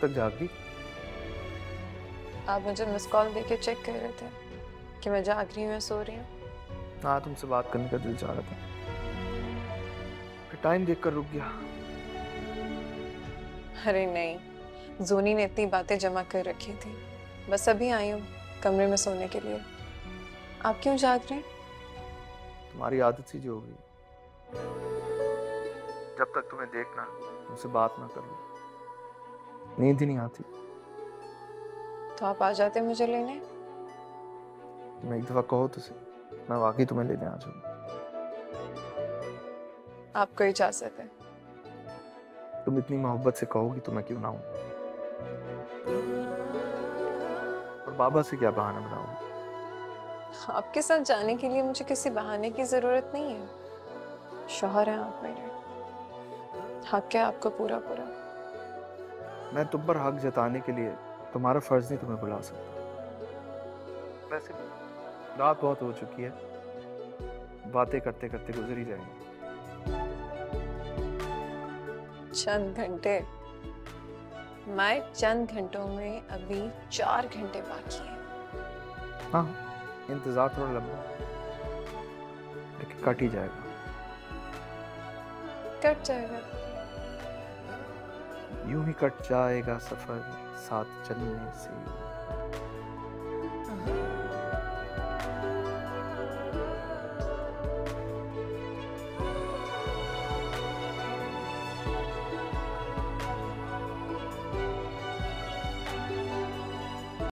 तक जागी आप मुझे मिस कॉल देके चेक कर रहे थे कि मैं जाग रही हूँ या सो रही हूँ? हाँ तुमसे बात करने का दिल चाह रहा था। फिर टाइम देखकर रुक गया। अरे नहीं जोनी ने इतनी बातें जमा कर रखी थी। बस अभी आई हूँ कमरे में सोने के लिए। आप क्यों जाग रहे हैं? तुम्हारी आदत सी जो हो गई। जब तक तुम्हें देखना तुमसे बात ना कर लो। नींद ही नहीं आती। तो आप आ जाते मुझे लेने? तुम एक दफ़ा कहो तो सही। मैं वाकई तुम्हें लेने आ जाऊँगा। आपको इजाज़त है। तुम इतनी मोहब्बत से कहोगी तो मैं क्यों ना हूँ? और बाबा से क्या बहाना बनाऊँ? आपके साथ जाने के लिए मुझे किसी बहाने की ज़रूरत नहीं है। शोहर हैं आप मेरे। हक है आपको पूरा पूरा। मैं तुम पर हक जताने के लिए तुम्हारा फ़र्ज़ नहीं तुम्हें बुला सकता। वैसे रात बहुत हो चुकी है। बातें करते करते गुजर ही जाएँगे। चंद घंटे। मैं चंद घंटों में अभी चार घंटे बाकी हैं। हाँ इंतज़ार थोड़ा लंबा। लेकिन कट ही जाएगा। कट जाएगा। यूँ ही कट जाएगा सफ़र साथ चलने से। हाँ।